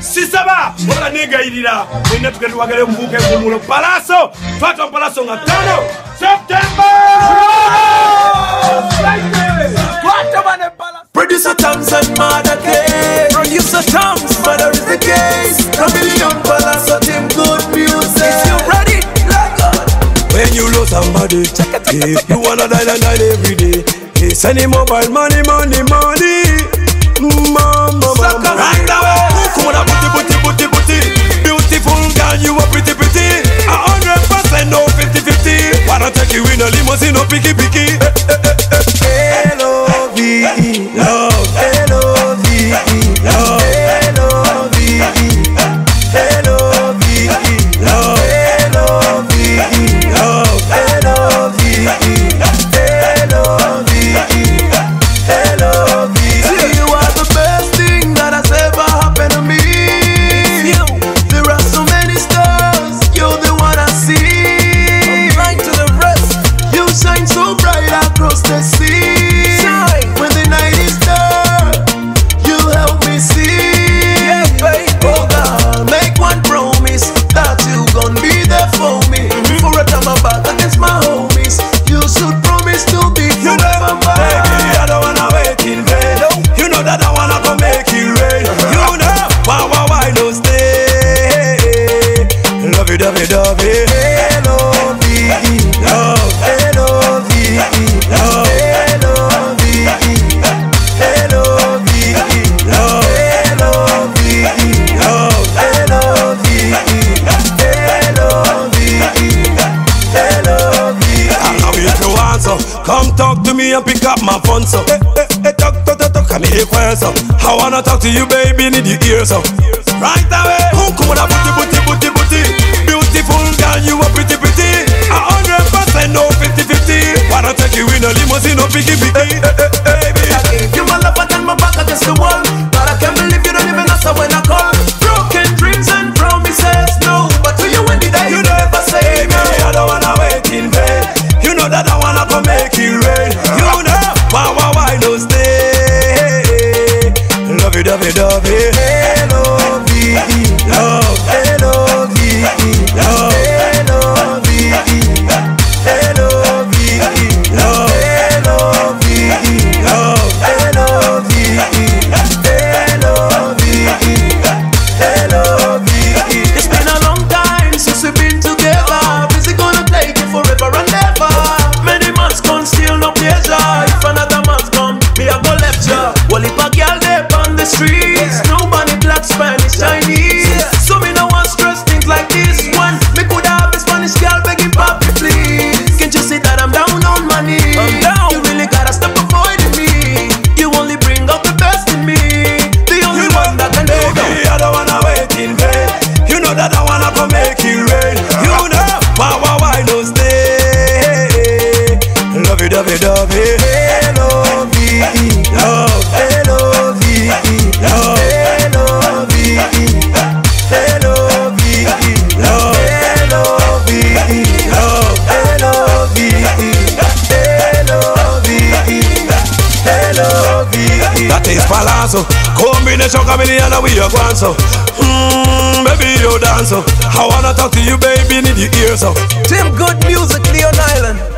sisaba Producer Tams and Mother K. Producer Mother is the case. A million dollars, so team good music. If you ready. When you lose somebody, if you wanna die, and die every day. Send him mobile money, money, money. we no limousine, no picky picky. dovey dovey. Love. Love. Love. Love. I you want so. Come talk to me and pick up my phone so. Hey, hey, hey, talk, talk, talk, talk. I need a question so. I wanna talk to you, baby, need your ears so. Right now. to stay. Lovey, dovey, dovey. Hey. dance so. Combination Chameleone and we are gone so. Mmm, baby you dance so. I wanna talk to you, baby, need your ear so. Team Good Music, Leone Island.